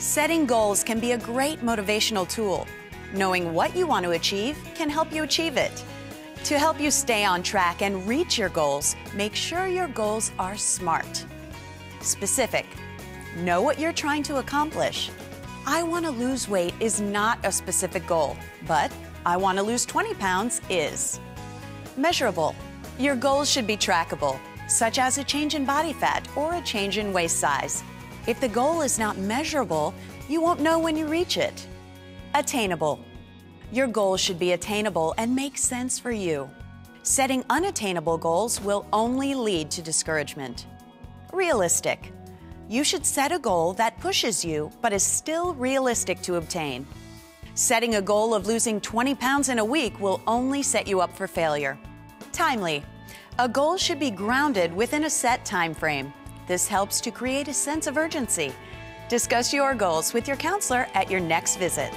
Setting goals can be a great motivational tool. Knowing what you want to achieve can help you achieve it. To help you stay on track and reach your goals, make sure your goals are SMART. Specific. Know what you're trying to accomplish. I want to lose weight is not a specific goal, but I want to lose 20 pounds is. Measurable. Your goals should be trackable, such as a change in body fat or a change in waist size. If the goal is not measurable, you won't know when you reach it. Attainable. Your goals should be attainable and make sense for you. Setting unattainable goals will only lead to discouragement. Realistic. You should set a goal that pushes you but is still realistic to obtain. Setting a goal of losing 20 pounds in a week will only set you up for failure. Timely. A goal should be grounded within a set time frame. This helps to create a sense of urgency. Discuss your goals with your counselor at your next visit.